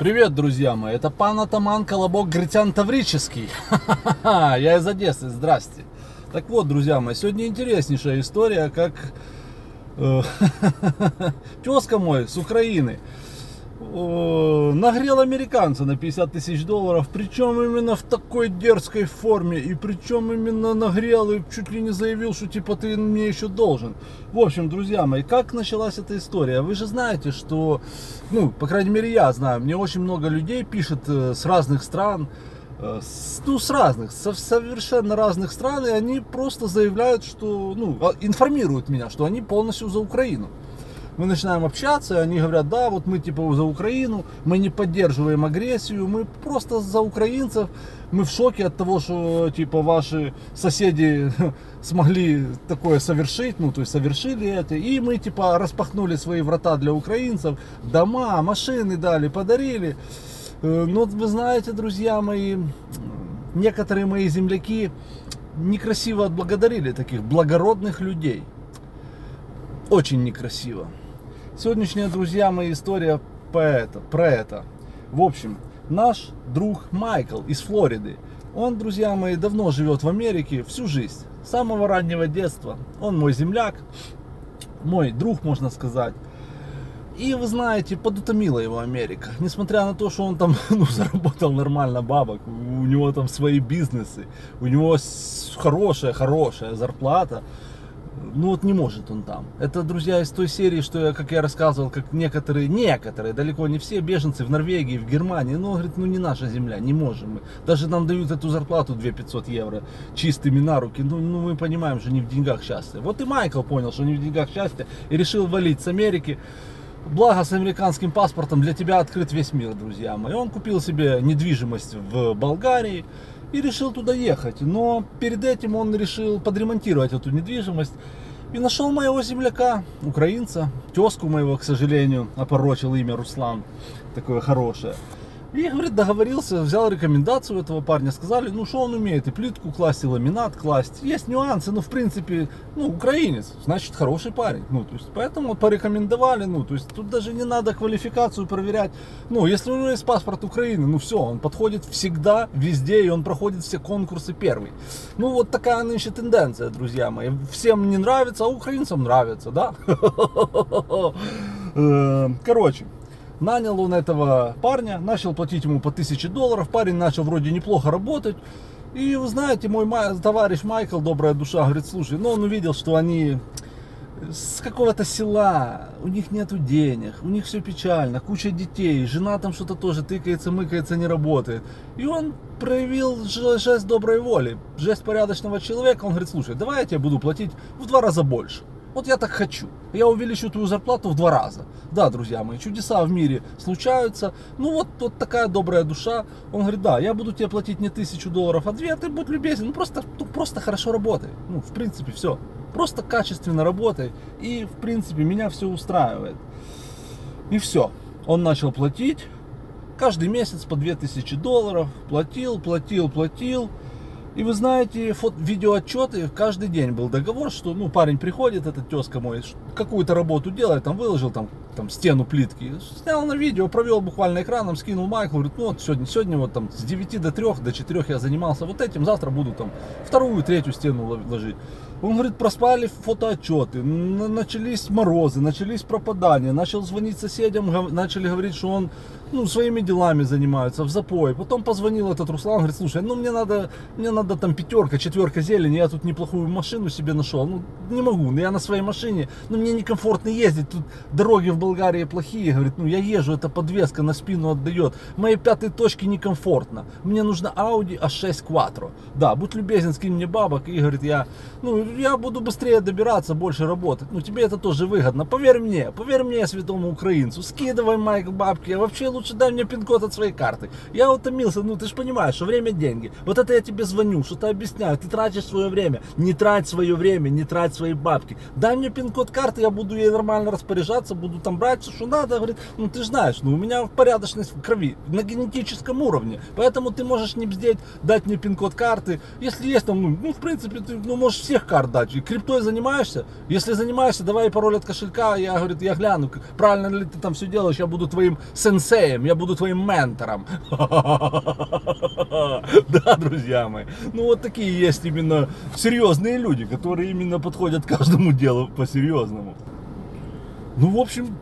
Привет, друзья мои, это пан Атаман Колобок Гритян Таврический. Я из Одессы, здрасте. Так вот, друзья мои, сегодня интереснейшая история, как э, тезка мой с Украины нагрел американца на 50 тысяч долларов, причем именно в такой дерзкой форме, и причем именно нагрел и чуть ли не заявил, что типа ты мне еще должен. В общем, друзья мои, как началась эта история? Вы же знаете, что, ну, по крайней мере я знаю, мне очень много людей пишет э, с разных стран, э, с, ну, с разных, со совершенно разных стран, и они просто заявляют, что, ну, а, информируют меня, что они полностью за Украину мы начинаем общаться, и они говорят, да, вот мы типа за Украину, мы не поддерживаем агрессию, мы просто за украинцев, мы в шоке от того, что типа ваши соседи смогли такое совершить, ну то есть совершили это, и мы типа распахнули свои врата для украинцев, дома, машины дали, подарили. Э, но вы знаете, друзья мои, некоторые мои земляки некрасиво отблагодарили таких благородных людей. Очень некрасиво. Сегодняшняя, друзья мои, история по это, про это. В общем, наш друг Майкл из Флориды, он, друзья мои, давно живет в Америке, всю жизнь, с самого раннего детства. Он мой земляк, мой друг, можно сказать. И вы знаете, подутомила его Америка. Несмотря на то, что он там ну, заработал нормально бабок, у него там свои бизнесы, у него хорошая, хорошая зарплата ну вот не может он там. Это, друзья, из той серии, что я, как я рассказывал, как некоторые, некоторые, далеко не все беженцы в Норвегии, в Германии, ну, говорит, ну не наша земля, не можем мы. Даже нам дают эту зарплату 2500 евро чистыми на руки, ну, ну мы понимаем, что не в деньгах счастье. Вот и Майкл понял, что не в деньгах счастье и решил валить с Америки. Благо с американским паспортом для тебя открыт весь мир, друзья мои. Он купил себе недвижимость в Болгарии, и решил туда ехать. Но перед этим он решил подремонтировать эту недвижимость. И нашел моего земляка, украинца, тезку моего, к сожалению, опорочил имя Руслан, такое хорошее. И, говорит, договорился, взял рекомендацию этого парня, сказали, ну, что он умеет, и плитку класть, и ламинат класть. Есть нюансы, но, в принципе, ну, украинец, значит, хороший парень. Ну, то есть, поэтому порекомендовали, ну, то есть, тут даже не надо квалификацию проверять. Ну, если у него есть паспорт Украины, ну, все, он подходит всегда, везде, и он проходит все конкурсы первый. Ну, вот такая нынче тенденция, друзья мои. Всем не нравится, а украинцам нравится, да? Э, короче, Нанял он этого парня, начал платить ему по 1000 долларов. Парень начал вроде неплохо работать. И вы знаете, мой товарищ Майкл, добрая душа, говорит, слушай, ну он увидел, что они с какого-то села, у них нету денег, у них все печально, куча детей, жена там что-то тоже тыкается, мыкается, не работает. И он проявил жест доброй воли, жест порядочного человека, он говорит, слушай, давай я тебе буду платить в два раза больше. Вот я так хочу. Я увеличу твою зарплату в два раза. Да, друзья мои, чудеса в мире случаются. Ну вот, вот такая добрая душа. Он говорит, да, я буду тебе платить не тысячу долларов, а две, а ты будь любезен. Ну просто, ну, просто хорошо работай. Ну, в принципе, все. Просто качественно работай. И, в принципе, меня все устраивает. И все. Он начал платить. Каждый месяц по 2000 долларов. Платил, платил, платил. И вы знаете, видеоотчеты, каждый день был договор, что ну, парень приходит, этот тезка мой, какую-то работу делает, там выложил там, там стену плитки, снял на видео, провел буквально экраном, скинул Майклу, говорит, ну вот сегодня, сегодня вот там с 9 до 3, до 4 я занимался вот этим, завтра буду там вторую, третью стену ложить. Он говорит, проспали фотоотчеты, начались морозы, начались пропадания, начал звонить соседям, начали говорить, что он ну, своими делами занимается, в запое. Потом позвонил этот Руслан, говорит, слушай, ну мне надо, мне надо там пятерка, четверка зелени, я тут неплохую машину себе нашел. Ну, не могу, я на своей машине, ну мне некомфортно ездить, тут дороги в Болгарии плохие, говорит, ну я езжу, эта подвеска на спину отдает. Моей пятой точке некомфортно. Мне нужно Audi A6 Quattro. Да, будь любезен, скинь мне бабок. И говорит, я, ну, я буду быстрее добираться, больше работать. Ну, тебе это тоже выгодно. Поверь мне, поверь мне, святому украинцу. Скидывай, Майк, бабки. Я вообще лучше дай мне пин-код от своей карты. Я утомился, ну, ты же понимаешь, что время деньги. Вот это я тебе звоню, что-то объясняю. Ты тратишь свое время. Не трать свое время, не трать свои бабки. Дай мне пин-код карты, я буду ей нормально распоряжаться, буду там брать, что надо. Говорит, ну, ты знаешь, ну, у меня порядочность в крови, на генетическом уровне. Поэтому ты можешь не бздеть, дать мне пин-код карты. Если есть там, ну, ну, в принципе, ты ну, можешь всех карт дать. И криптой занимаешься? Если занимаешься, давай пароль от кошелька. Я, говорю, я гляну, правильно ли ты там все делаешь, я буду твоим сенсеем Сергеем, я буду твоим ментором. Да, друзья мои. Ну вот такие есть именно серьезные люди, которые именно подходят каждому делу по-серьезному. Ну, в общем,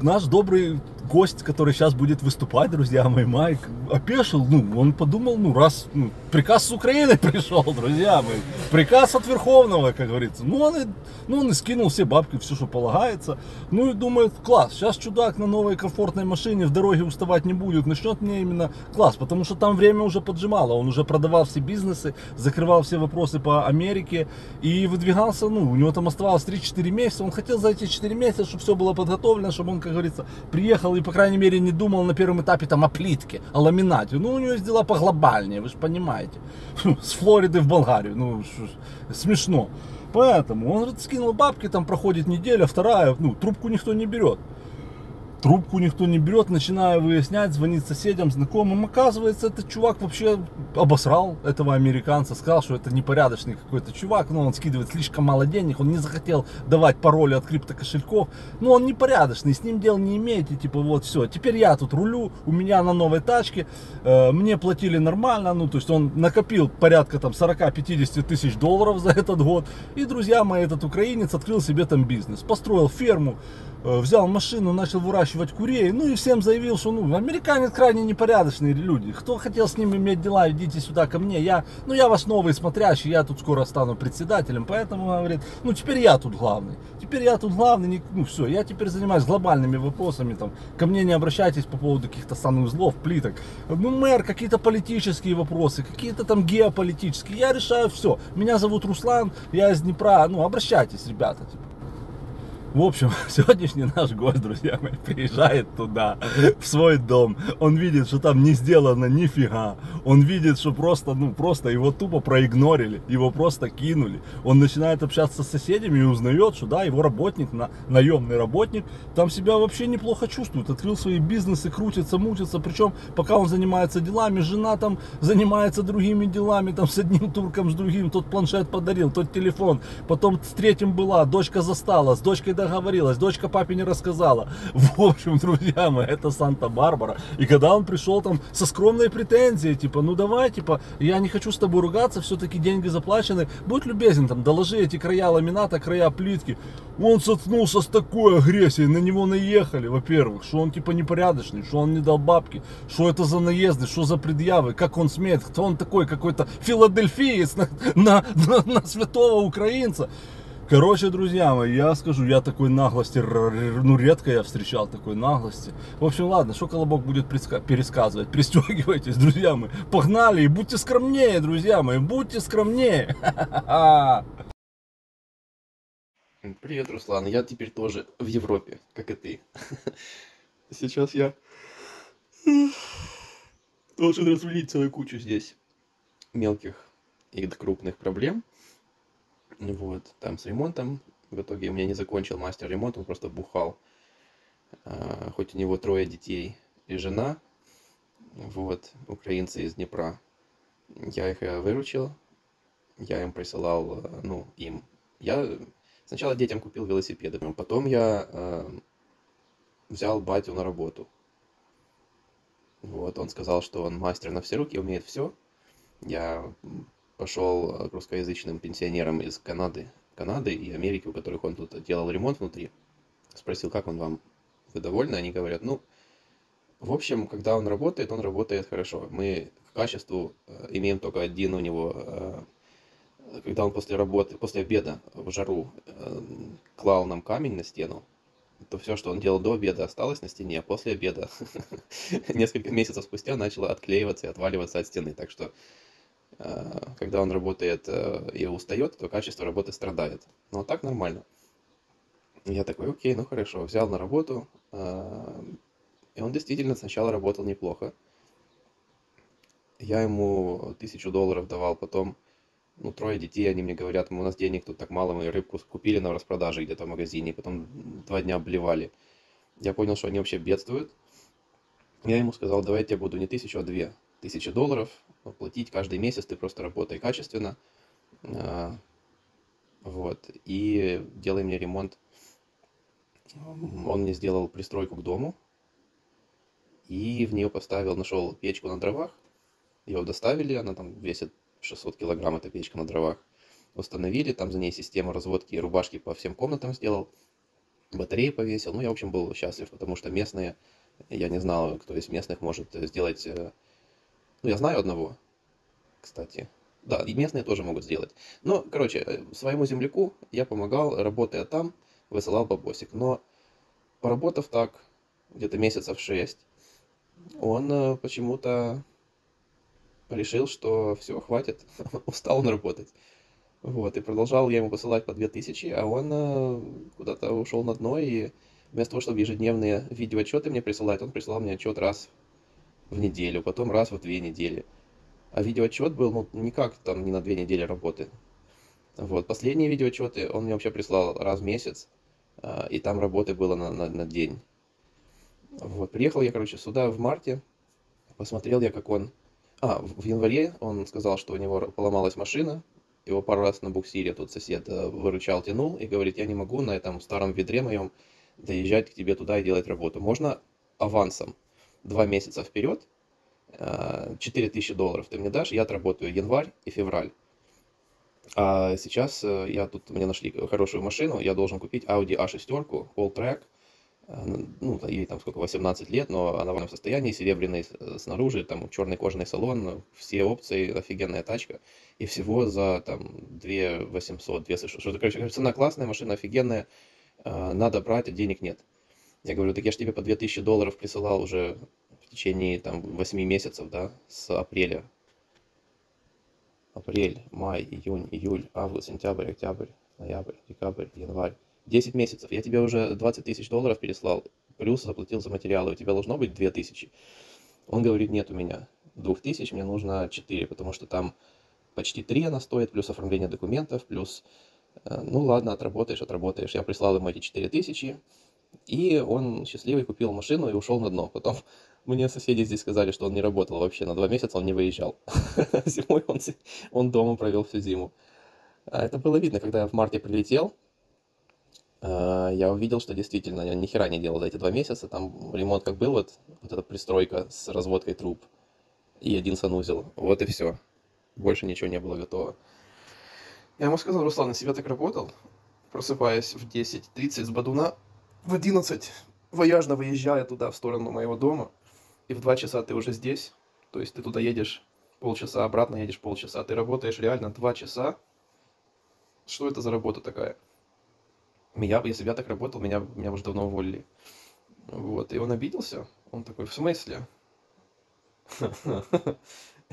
наш добрый гость, который сейчас будет выступать, друзья мои, Майк, опешил, ну, он подумал, ну, раз ну, приказ с Украины пришел, друзья мои, приказ от Верховного, как говорится, ну, он и, ну, он и скинул все бабки, все, что полагается, ну, и думает, класс, сейчас чудак на новой комфортной машине в дороге уставать не будет, начнет мне именно класс, потому что там время уже поджимало, он уже продавал все бизнесы, закрывал все вопросы по Америке и выдвигался, ну, у него там оставалось 3-4 месяца, он хотел за эти 4 месяца, чтобы все было подготовлено, чтобы он, как говорится, приехал и, по крайней мере, не думал на первом этапе там о плитке, о ламинате. Ну, у него есть дела поглобальнее, вы же понимаете. С Флориды в Болгарию, ну, смешно. Поэтому он скинул бабки, там проходит неделя, вторая, ну, трубку никто не берет. Трубку никто не берет, начинаю выяснять, звонить соседям, знакомым. Оказывается, этот чувак вообще обосрал этого американца, сказал, что это непорядочный какой-то чувак, но он скидывает слишком мало денег, он не захотел давать пароли от криптокошельков. Но он непорядочный, с ним дел не имеете, типа вот все. Теперь я тут рулю, у меня на новой тачке, э, мне платили нормально, ну то есть он накопил порядка там 40-50 тысяч долларов за этот год. И, друзья мои, этот украинец открыл себе там бизнес, построил ферму, взял машину, начал выращивать курей, ну и всем заявил, что ну, американец крайне непорядочные люди. Кто хотел с ним иметь дела, идите сюда ко мне. Я, ну я ваш новый смотрящий, я тут скоро стану председателем, поэтому говорит, ну теперь я тут главный. Теперь я тут главный, ну все, я теперь занимаюсь глобальными вопросами, там, ко мне не обращайтесь по поводу каких-то санузлов, плиток. Ну мэр, какие-то политические вопросы, какие-то там геополитические, я решаю все. Меня зовут Руслан, я из Днепра, ну обращайтесь, ребята. Типа. В общем, сегодняшний наш гость, друзья мои, приезжает туда, в свой дом. Он видит, что там не сделано нифига. Он видит, что просто, ну, просто его тупо проигнорили, его просто кинули. Он начинает общаться с соседями и узнает, что, да, его работник, на, наемный работник, там себя вообще неплохо чувствует. Открыл свои бизнесы, крутится, мучится. Причем, пока он занимается делами, жена там занимается другими делами, там с одним турком, с другим. Тот планшет подарил, тот телефон. Потом с третьим была, дочка застала, с дочкой договорилась, дочка папе не рассказала. В общем, друзья мои, это Санта-Барбара. И когда он пришел там со скромной претензией, типа, ну давай, типа, я не хочу с тобой ругаться, все-таки деньги заплачены, будь любезен, там, доложи эти края ламината, края плитки. Он соткнулся с такой агрессией, на него наехали, во-первых, что он типа непорядочный, что он не дал бабки, что это за наезды, что за предъявы, как он смеет, кто он такой, какой-то филадельфиец на, на, на, на святого украинца. Короче, друзья мои, я скажу, я такой наглости, ну, редко я встречал такой наглости. В общем, ладно, что Колобок будет пересказывать? Пристегивайтесь, друзья мои. Погнали и будьте скромнее, друзья мои, будьте скромнее. Привет, Руслан. Я теперь тоже в Европе, как и ты. Сейчас я должен разрулить целую кучу здесь мелких и крупных проблем. Вот, там с ремонтом. В итоге у меня не закончил мастер ремонт, он просто бухал. А, хоть у него трое детей и жена. Вот, украинцы из Днепра. Я их э, выручил. Я им присылал, э, ну, им. Я сначала детям купил велосипеды, потом я э, взял батю на работу. Вот, он сказал, что он мастер на все руки, умеет все. Я пошел э, к русскоязычным пенсионерам из Канады, Канады и Америки, у которых он тут делал ремонт внутри. Спросил, как он вам? Вы довольны? Они говорят, ну, в общем, когда он работает, он работает хорошо. Мы к качеству э, имеем только один у него, э, когда он после работы, после обеда в жару клал нам камень на стену, то все, что он делал до обеда, осталось на стене, а после обеда, несколько месяцев спустя, начало отклеиваться и отваливаться от стены. Так что Э, когда он работает э, и устает, то качество работы страдает. Но ну, так нормально. Я такой, окей, ну хорошо, взял на работу. Э, и он действительно сначала работал неплохо. Я ему тысячу долларов давал, потом, ну, трое детей, они мне говорят, у нас денег тут так мало, мы рыбку купили на распродаже где-то в магазине, потом два дня обливали. Я понял, что они вообще бедствуют. Я ему сказал, давай я тебе буду не тысячу, а две тысячи долларов платить каждый месяц, ты просто работай качественно. А, вот, и делай мне ремонт. Он мне сделал пристройку к дому. и в нее поставил, нашел печку на дровах, ее доставили, она там весит 600 килограмм, эта печка на дровах. Установили, там за ней систему разводки и рубашки по всем комнатам сделал, батареи повесил. Ну, я, в общем, был счастлив, потому что местные, я не знал, кто из местных может сделать... Ну, я знаю одного, кстати. Да, и местные тоже могут сделать. Но, короче, э, своему земляку я помогал, работая там, высылал бабосик. Но поработав так, где-то месяцев шесть, он э, почему-то решил, что все, хватит, устал он работать. Вот, и продолжал я ему посылать по 2000, а он э, куда-то ушел на дно, и вместо того, чтобы ежедневные видеоотчеты мне присылать, он присылал мне отчет раз в неделю, потом раз в две недели. А видеоотчет был, ну, никак там не на две недели работы. Вот, последние видеоотчеты он мне вообще прислал раз в месяц, а, и там работы было на, на, на день. Вот, приехал я, короче, сюда в марте, посмотрел я, как он... А, в январе он сказал, что у него поломалась машина, его пару раз на буксире тут сосед э, выручал, тянул, и говорит, я не могу на этом старом ведре моем доезжать к тебе туда и делать работу. Можно авансом два месяца вперед, 4000 э, долларов ты мне дашь, я отработаю январь и февраль. А сейчас э, я тут, мне нашли хорошую машину, я должен купить Audi A6 All Track, ну, ей там сколько, 18 лет, но она в этом состоянии, серебряный снаружи, там черный кожаный салон, все опции, офигенная тачка, и всего за там 2 800, 2 что-то, короче, цена классная, машина офигенная, надо брать, а денег нет. Я говорю, так я же тебе по 2000 долларов присылал уже в течение там 8 месяцев, да, с апреля. Апрель, май, июнь, июль, август, сентябрь, октябрь, ноябрь, декабрь, январь. 10 месяцев, я тебе уже 20 тысяч долларов переслал, плюс заплатил за материалы, у тебя должно быть 2 тысячи. Он говорит, нет у меня 2 тысяч, мне нужно 4, потому что там почти 3 она стоит, плюс оформление документов, плюс, э, ну ладно, отработаешь, отработаешь. Я прислал ему эти 4 тысячи, и он счастливый купил машину и ушел на дно. Потом мне соседи здесь сказали, что он не работал вообще, на два месяца он не выезжал. Зимой он, он дома провел всю зиму. А это было видно, когда я в марте прилетел, а, я увидел, что действительно я ни хера не делал за эти два месяца. Там ремонт как был, вот, вот эта пристройка с разводкой труб и один санузел. Вот и все. Больше ничего не было готово. Я ему сказал, Руслан, на себя так работал, просыпаясь в 10.30 с Бадуна, в 11 вояжно выезжая туда, в сторону моего дома, и в 2 часа ты уже здесь, то есть ты туда едешь полчаса, обратно едешь полчаса, ты работаешь реально 2 часа. Что это за работа такая? Меня, если бы я так работал, меня, меня уже давно уволили. Вот, и он обиделся. Он такой, в смысле?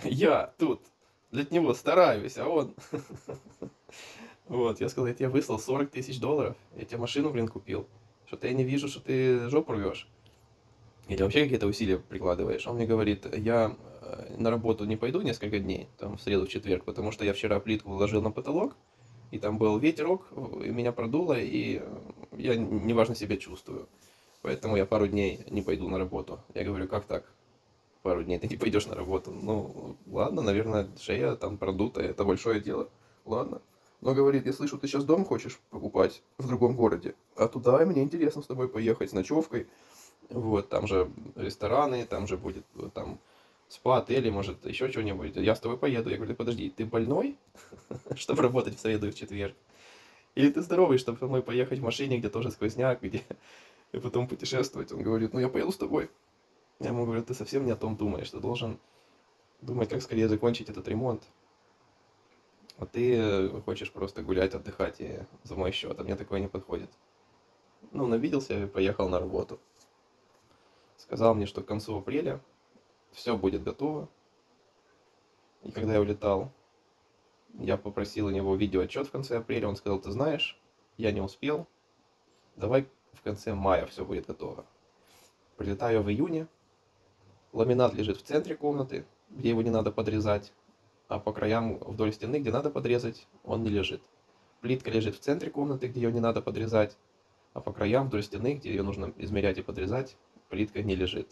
Я тут для него стараюсь, а он... Вот, я сказал, я тебе выслал 40 тысяч долларов, я тебе машину, блин, купил. Что-то я не вижу, что ты жопу рвешь. Или вообще какие-то усилия прикладываешь. Он мне говорит, я э, на работу не пойду несколько дней, там, в среду, в четверг, потому что я вчера плитку уложил на потолок, и там был ветерок, и меня продуло, и я неважно себя чувствую. Поэтому я пару дней не пойду на работу. Я говорю, как так? Пару дней ты не пойдешь на работу. Ну, ладно, наверное, шея там продутая, это большое дело. Ладно. Но говорит, я слышу, ты сейчас дом хочешь покупать в другом городе. А туда мне интересно с тобой поехать с ночевкой. Вот, там же рестораны, там же будет там спа, отели, может, еще что-нибудь. Я с тобой поеду. Я говорю, подожди, ты больной, чтобы работать в среду и в четверг? Или ты здоровый, чтобы со мной поехать в машине, где тоже сквозняк, где и потом путешествовать? Он говорит, ну я поеду с тобой. Я ему говорю, ты совсем не о том думаешь, ты должен думать, как скорее закончить этот ремонт. А ты хочешь просто гулять, отдыхать и за мой счет, а мне такое не подходит. Ну, навиделся и поехал на работу. Сказал мне, что к концу апреля все будет готово. И когда я улетал, я попросил у него видеоотчет в конце апреля. Он сказал, ты знаешь, я не успел. Давай в конце мая все будет готово. Прилетаю в июне. Ламинат лежит в центре комнаты, где его не надо подрезать. А по краям вдоль стены, где надо подрезать, он не лежит. Плитка лежит в центре комнаты, где ее не надо подрезать. А по краям вдоль стены, где ее нужно измерять и подрезать, плитка не лежит.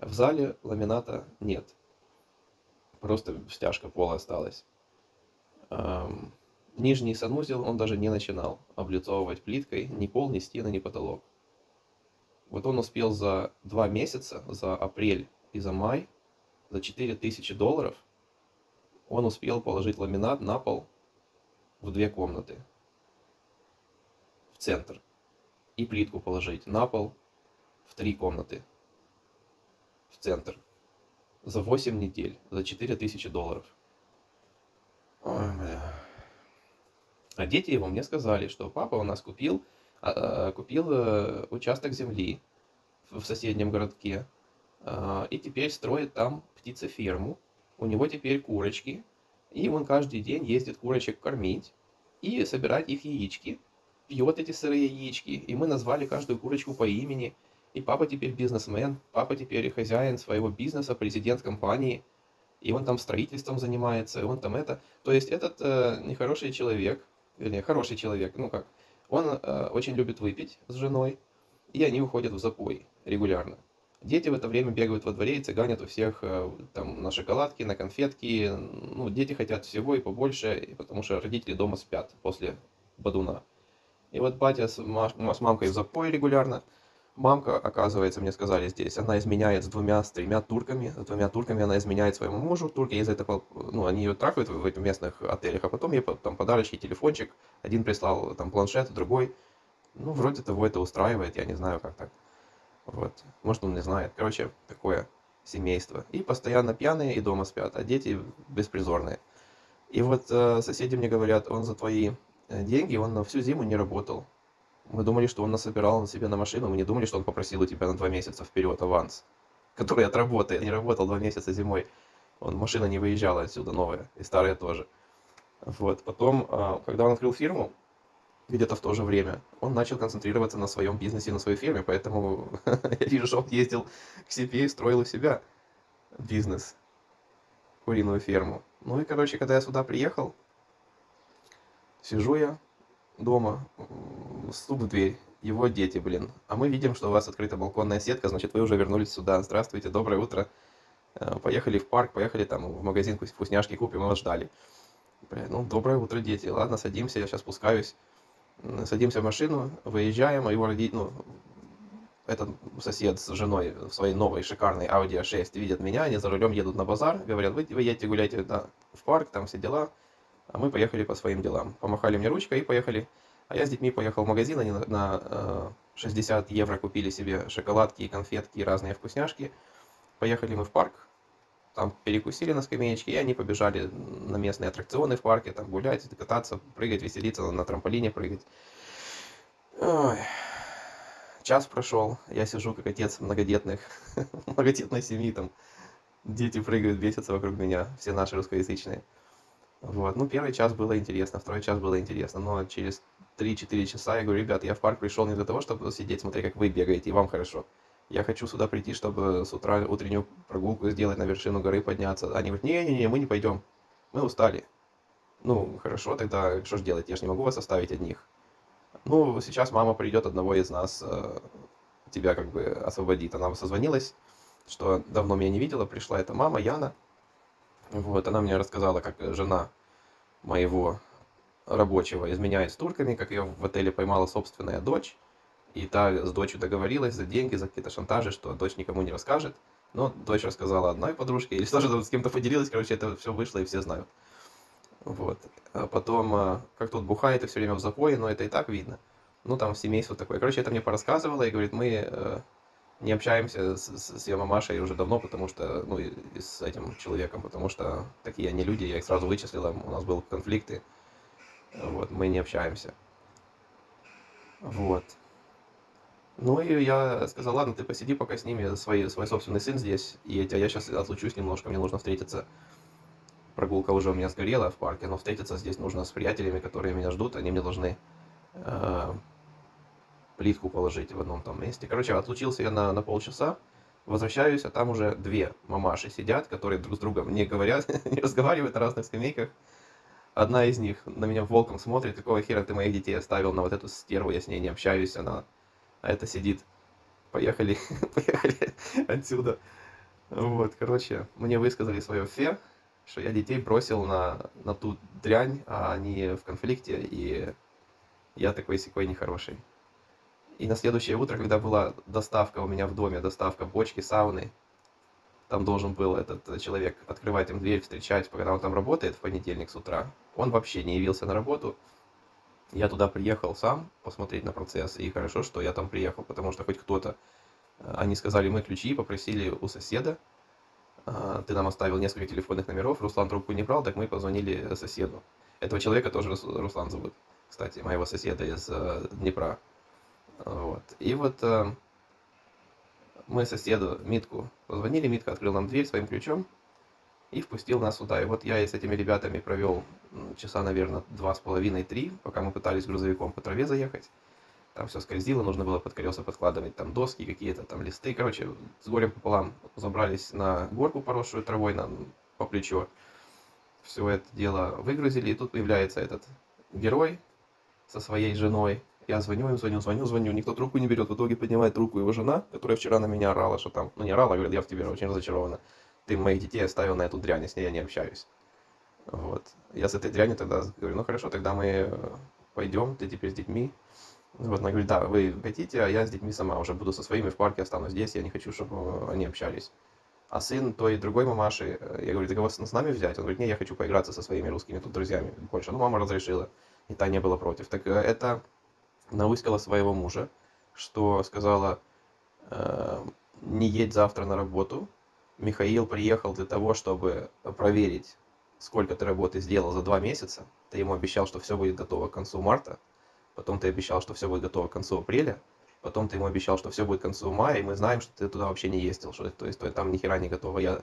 В зале ламината нет. Просто стяжка пола осталась. Нижний санузел он даже не начинал облицовывать плиткой ни пол, ни стены, ни потолок. Вот он успел за два месяца, за апрель и за май, за 4000 долларов, он успел положить ламинат на пол в две комнаты, в центр, и плитку положить на пол в три комнаты, в центр, за 8 недель, за 4000 долларов. А дети его мне сказали, что папа у нас купил, а, а, купил э, участок земли в соседнем городке, а, и теперь строит там птицеферму. У него теперь курочки, и он каждый день ездит курочек кормить и собирать их яички, пьет эти сырые яички, и мы назвали каждую курочку по имени, и папа теперь бизнесмен, папа теперь хозяин своего бизнеса, президент компании, и он там строительством занимается, и он там это. То есть этот э, нехороший человек, вернее, хороший человек, ну как, он э, очень любит выпить с женой, и они уходят в запой регулярно. Дети в это время бегают во дворе и цыганят у всех э, там на шоколадки, на конфетки. Ну, дети хотят всего и побольше, потому что родители дома спят после бадуна. И вот батя с, с мамкой в запой регулярно. Мамка, оказывается, мне сказали здесь, она изменяет с двумя, с тремя турками. С двумя турками она изменяет своему мужу. Турки из этого, ну, они ее трахают в этих местных отелях, а потом ей там подарочки, телефончик. Один прислал там планшет, другой. Ну, вроде того это устраивает, я не знаю, как так. Вот. Может, он не знает. Короче, такое семейство. И постоянно пьяные и дома спят, а дети беспризорные. И вот э, соседи мне говорят, он за твои э, деньги, он на всю зиму не работал. Мы думали, что он насобирал себе на машину, мы не думали, что он попросил у тебя на два месяца вперед аванс, который отработает. Не работал два месяца зимой. Он, машина не выезжала отсюда новая, и старая тоже. Вот. Потом, а, когда он открыл фирму, где-то в то же время, он начал концентрироваться на своем бизнесе, на своей фирме, поэтому он ездил к себе и строил у себя бизнес, куриную ферму. Ну и, короче, когда я сюда приехал, сижу я, дома, стук в дверь, его дети, блин. А мы видим, что у вас открыта балконная сетка, значит, вы уже вернулись сюда. Здравствуйте, доброе утро. Э, поехали в парк, поехали там в магазин вкусняшки купим, мы вас ждали. Бля, ну, доброе утро, дети. Ладно, садимся, я сейчас спускаюсь. Садимся в машину, выезжаем, а его родители, ну, этот сосед с женой в своей новой шикарной Audi A6 видят меня, они за рулем едут на базар, говорят, вы, вы едете гуляйте да, в парк, там все дела. А мы поехали по своим делам. Помахали мне ручкой и поехали. А я с детьми поехал в магазин, они на, на 60 э, евро купили себе шоколадки, конфетки и разные вкусняшки. Поехали мы в парк, там перекусили на скамеечке, и они побежали на местные аттракционы в парке, там гулять, кататься, прыгать, веселиться, на трамполине прыгать. Ой. Час прошел, я сижу как отец многодетных, многодетной семьи, там дети прыгают, бесятся вокруг меня, все наши русскоязычные. Вот. Ну, первый час было интересно, второй час было интересно, но через 3-4 часа я говорю, ребят, я в парк пришел не для того, чтобы сидеть, смотреть, как вы бегаете, и вам хорошо. Я хочу сюда прийти, чтобы с утра утреннюю прогулку сделать, на вершину горы подняться. Они говорят, не-не-не, мы не пойдем, мы устали. Ну, хорошо, тогда что ж делать, я же не могу вас оставить одних. Ну, сейчас мама придет, одного из нас э, тебя как бы освободит. Она созвонилась, что давно меня не видела, пришла эта мама, Яна, вот, она мне рассказала, как жена моего рабочего изменяет с турками, как ее в отеле поймала собственная дочь, и та с дочью договорилась за деньги, за какие-то шантажи, что дочь никому не расскажет. Но дочь рассказала одной подружке, или тоже с кем-то поделилась, короче, это все вышло и все знают. Вот. А потом, а, как тут бухает и все время в запое, но это и так видно. Ну, там семейство такое. Короче, это мне порассказывала и говорит, мы э, не общаемся с, с, с ее мамашей уже давно, потому что, ну, и, и с этим человеком, потому что такие они люди, я их сразу вычислила, у нас был конфликты, вот, мы не общаемся. Вот. Ну и я сказал, ладно, ты посиди пока с ними, свой, свой собственный сын здесь, и я, я сейчас отлучусь немножко, мне нужно встретиться. Прогулка уже у меня сгорела в парке, но встретиться здесь нужно с приятелями, которые меня ждут, они мне должны э, плитку положить в одном там месте. Короче, отлучился я на, на полчаса, возвращаюсь, а там уже две мамаши сидят, которые друг с другом не говорят, не разговаривают на разных скамейках. Одна из них на меня волком смотрит, какого хера ты моих детей оставил на вот эту стерву, я с ней не общаюсь, она... А это сидит. Поехали, поехали отсюда. Вот, короче, мне высказали свое фе, что я детей бросил на, на ту дрянь, а они в конфликте, и я такой секой нехороший. И на следующее утро, когда была доставка у меня в доме, доставка бочки, сауны, там должен был этот человек открывать им дверь, встречать, когда он там работает в понедельник с утра. Он вообще не явился на работу. Я туда приехал сам посмотреть на процесс, и хорошо, что я там приехал, потому что хоть кто-то, э, они сказали, мы ключи попросили у соседа, э, ты нам оставил несколько телефонных номеров, Руслан трубку не брал, так мы позвонили соседу. Этого человека тоже Руслан зовут, кстати, моего соседа из э, Днепра. Вот. И вот мы соседу Митку позвонили, Митка открыл нам дверь своим ключом и впустил нас сюда. И вот я с этими ребятами провел часа, наверное, два с половиной, три, пока мы пытались грузовиком по траве заехать. Там все скользило, нужно было под колеса подкладывать там доски какие-то, там листы. Короче, с горем пополам забрались на горку, поросшую травой на, по плечо. Все это дело выгрузили, и тут появляется этот герой со своей женой, я звоню им, звоню, звоню, звоню, никто трубку не берет. В итоге поднимает трубку его жена, которая вчера на меня орала, что там, ну не орала, говорит, я в тебе очень разочарована. Ты моих детей оставил на эту дрянь, с ней я не общаюсь. Вот. Я с этой дрянью тогда говорю, ну хорошо, тогда мы э, пойдем, ты теперь с детьми. Вот она говорит, да, вы хотите, а я с детьми сама уже буду со своими в парке, останусь здесь, я не хочу, чтобы они общались. А сын той другой мамаши, э, я говорю, ты кого с нами взять? Он говорит, не, я хочу поиграться со своими русскими тут друзьями больше. Ну, мама разрешила, и та не была против. Так э, это науськала своего мужа, что сказала, э, не едь завтра на работу. Михаил приехал для того, чтобы проверить, сколько ты работы сделал за два месяца. Ты ему обещал, что все будет готово к концу марта. Потом ты обещал, что все будет готово к концу апреля. Потом ты ему обещал, что все будет к концу мая, и мы знаем, что ты туда вообще не ездил, что то есть то, там ни хера не готово. Я,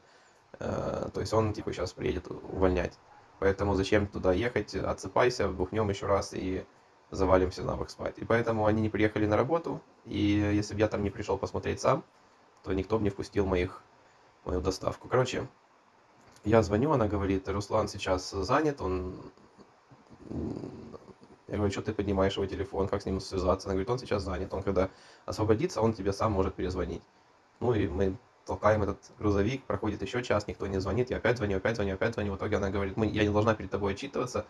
э, то есть он типа сейчас приедет увольнять. Поэтому зачем туда ехать, отсыпайся, бухнем еще раз и завалимся на бок спать. И поэтому они не приехали на работу, и если бы я там не пришел посмотреть сам, то никто бы не впустил моих, мою доставку. Короче, я звоню, она говорит, Руслан сейчас занят, он... Я говорю, что ты поднимаешь его телефон, как с ним связаться? Она говорит, он сейчас занят, он когда освободится, он тебе сам может перезвонить. Ну и мы толкаем этот грузовик, проходит еще час, никто не звонит, я опять звоню, опять звоню, опять звоню. В итоге она говорит, мы, я не должна перед тобой отчитываться,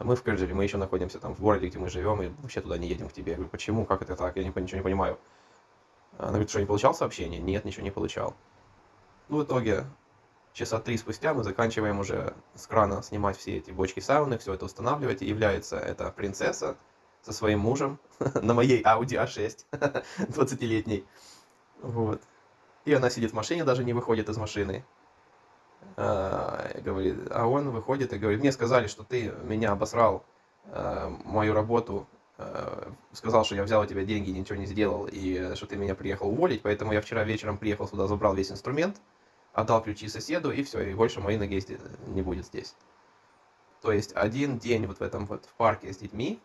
мы в Керджеле, мы еще находимся там в городе, где мы живем, и вообще туда не едем к тебе. Я говорю, почему, как это так, я ничего не понимаю. Она говорит, что не получал сообщение? Нет, ничего не получал. Ну, в итоге, часа три спустя мы заканчиваем уже с крана снимать все эти бочки сауны, все это устанавливать, и является эта принцесса со своим мужем на моей Audi A6, 20-летней. Вот. И она сидит в машине, даже не выходит из машины. А, говорит, а он выходит и говорит, мне сказали, что ты меня обосрал, а, мою работу, а, сказал, что я взял у тебя деньги, ничего не сделал, и что ты меня приехал уволить, поэтому я вчера вечером приехал сюда, забрал весь инструмент, отдал ключи соседу, и все, и больше моей ноги не будет здесь. То есть один день вот в этом вот в парке с детьми,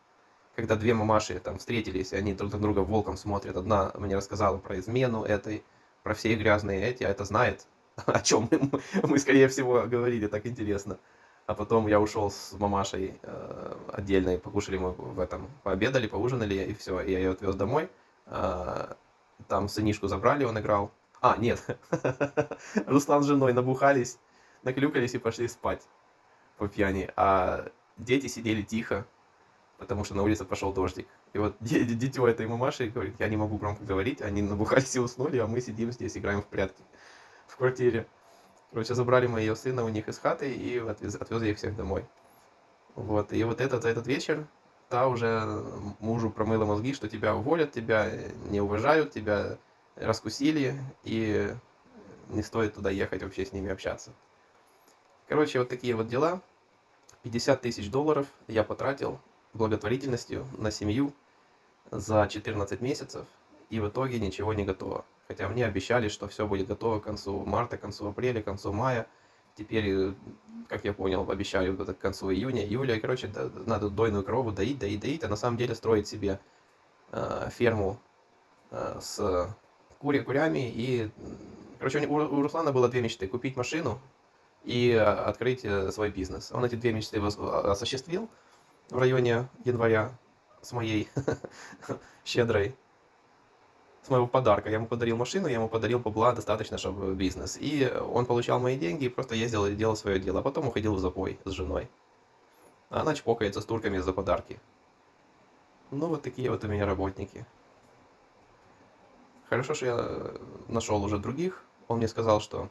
когда две мамаши там встретились, и они друг на друга волком смотрят, одна мне рассказала про измену этой, про все грязные эти, а это знает, о чем мы, мы, скорее всего, говорили, так интересно. А потом я ушел с мамашей э, отдельно, и покушали мы в этом, пообедали, поужинали, и все, я ее отвез домой. Э, там сынишку забрали, он играл. А, нет, Руслан с женой набухались, наклюкались и пошли спать по пьяни. А дети сидели тихо, потому что на улице пошел дождик. И вот дитё этой мамаши говорит, я не могу громко говорить, они набухались и уснули, а мы сидим здесь, играем в прятки в квартире. Короче, забрали мы ее сына у них из хаты и отвез, отвезли их всех домой. Вот, и вот этот, этот вечер, та уже мужу промыла мозги, что тебя уволят, тебя не уважают, тебя раскусили, и не стоит туда ехать вообще с ними общаться. Короче, вот такие вот дела. 50 тысяч долларов я потратил благотворительностью на семью за 14 месяцев, и в итоге ничего не готово. Хотя мне обещали, что все будет готово к концу марта, к концу апреля, к концу мая. Теперь, как я понял, обещали к концу июня, июля. Короче, да, надо дойную корову доить, доить, доить, а на самом деле строить себе э, ферму э, с кури, курями. И, короче, у, у Руслана было две мечты. Купить машину и э, открыть э, свой бизнес. Он эти две мечты осуществил в районе января с моей щедрой с моего подарка. Я ему подарил машину, я ему подарил бабла достаточно, чтобы бизнес. И он получал мои деньги и просто ездил и делал свое дело. А потом уходил в запой с женой. А она чпокается с турками за подарки. Ну, вот такие вот у меня работники. Хорошо, что я нашел уже других. Он мне сказал, что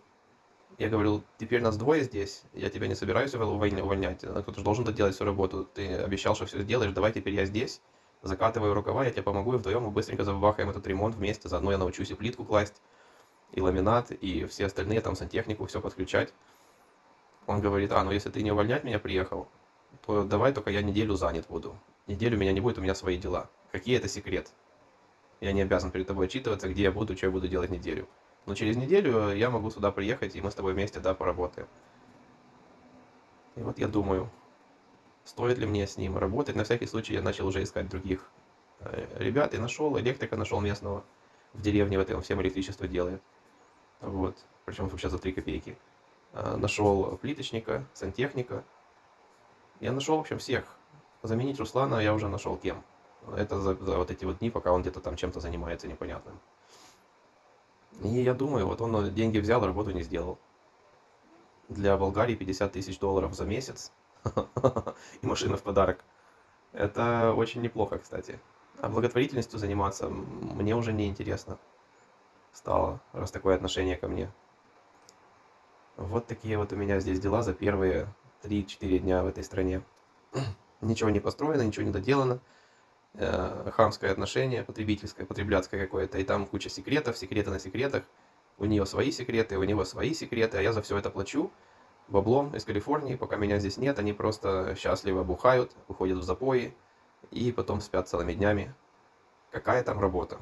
я говорил, теперь нас двое здесь, я тебя не собираюсь увольнять, кто-то же должен доделать всю работу. Ты обещал, что все сделаешь, давай теперь я здесь, закатываю рукава, я тебе помогу, и вдвоем мы быстренько забахаем этот ремонт вместе, заодно я научусь и плитку класть, и ламинат, и все остальные, там, сантехнику, все подключать. Он говорит, а, ну если ты не увольнять меня приехал, то давай только я неделю занят буду. Неделю меня не будет, у меня свои дела. Какие это секрет? Я не обязан перед тобой отчитываться, где я буду, что я буду делать неделю. Но через неделю я могу сюда приехать, и мы с тобой вместе, да, поработаем. И вот я думаю, стоит ли мне с ним работать. На всякий случай я начал уже искать других э, ребят и нашел, электрика нашел местного в деревне в этой, он всем электричество делает. Вот, причем вообще за 3 копейки. А, нашел плиточника, сантехника. Я нашел, в общем, всех. Заменить Руслана я уже нашел кем. Это за, за вот эти вот дни, пока он где-то там чем-то занимается непонятным. И я думаю, вот он деньги взял, работу не сделал. Для Болгарии 50 тысяч долларов за месяц и машина в подарок. Это очень неплохо, кстати. А благотворительностью заниматься мне уже не интересно стало, раз такое отношение ко мне. Вот такие вот у меня здесь дела за первые 3-4 дня в этой стране. Ничего не построено, ничего не доделано. Э, хамское отношение, потребительское, потребляцкое какое-то, и там куча секретов, секреты на секретах. У нее свои секреты, у него свои секреты, а я за все это плачу баблом из Калифорнии, пока меня здесь нет, они просто счастливо бухают, уходят в запои и потом спят целыми днями. Какая там работа?